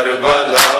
Karbala.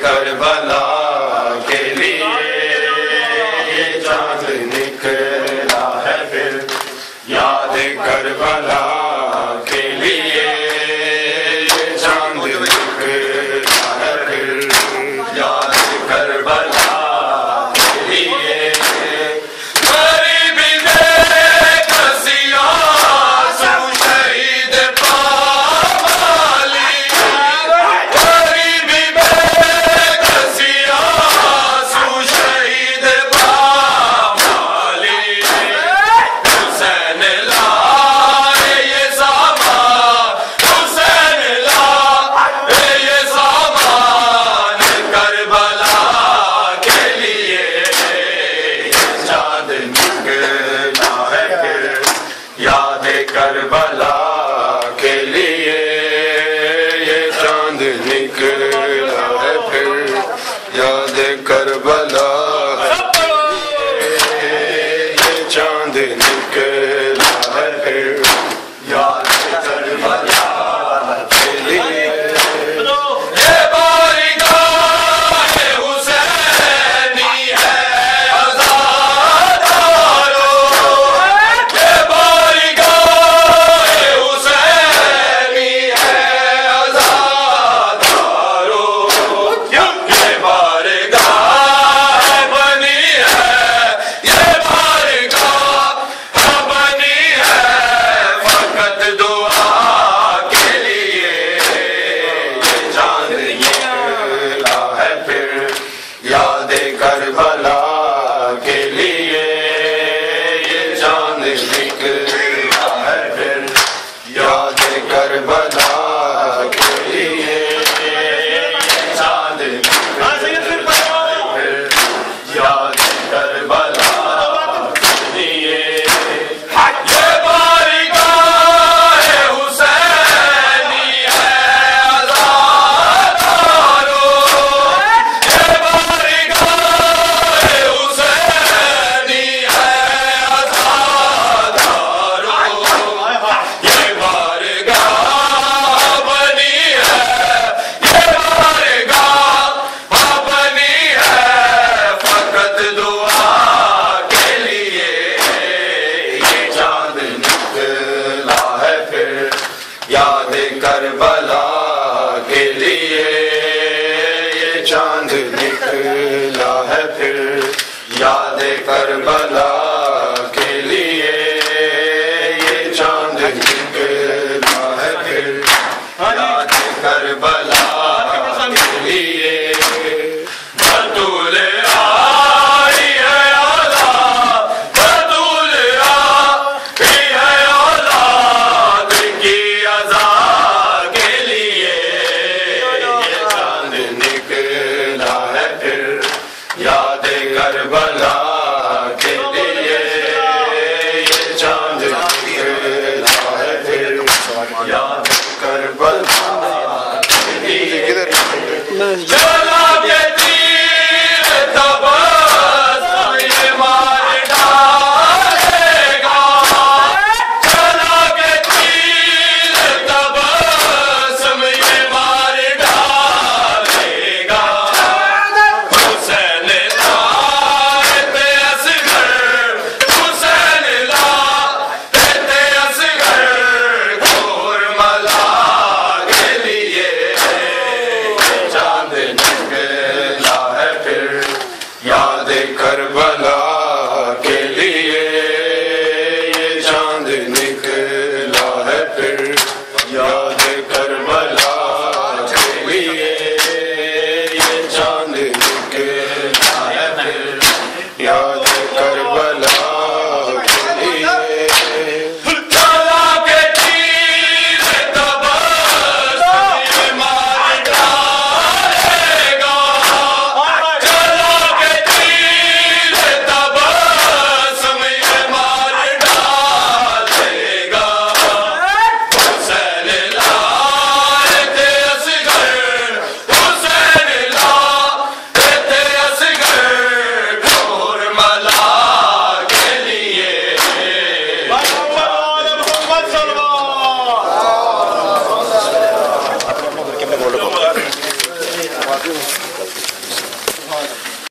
Karvala याद